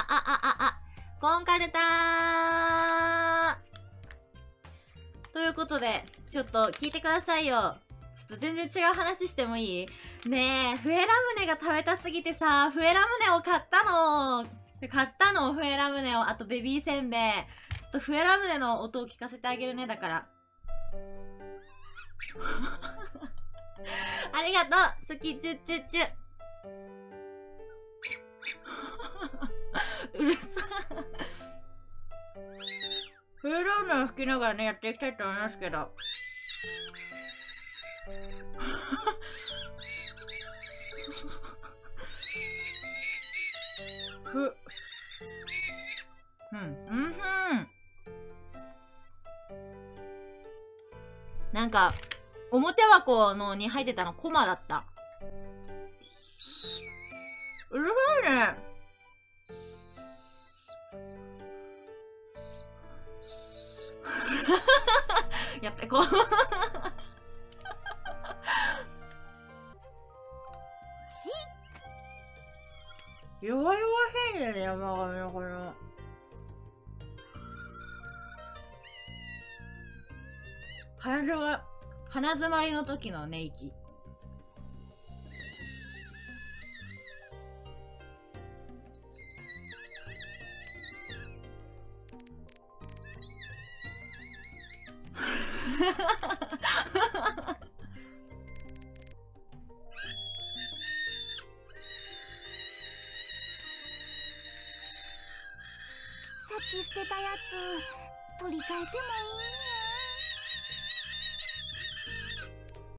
あ、あ、あ、コンカルターということで、ちょっと聞いてくださいよ。ちょっと全然違う話してもいい？ねえ、笛ラムネが食べたすぎてさ、笛ラムネを買ったの。買ったの笛ラムネを、あとベビーせんべい。ちょっと笛ラムネの音を聞かせてあげるね、だから。ありがとう。好きチュッチュッチュフーローナを吹きながらね、やっていきたいと思いますけど。ふ。うん、うん、うん。なんか、おもちゃ箱のに入ってたのコマだった。やっぱりこう 弱々変ね、山上のこの。鼻が、鼻詰まりの時の寝息。さっき捨てたやつ取り替えてもいい？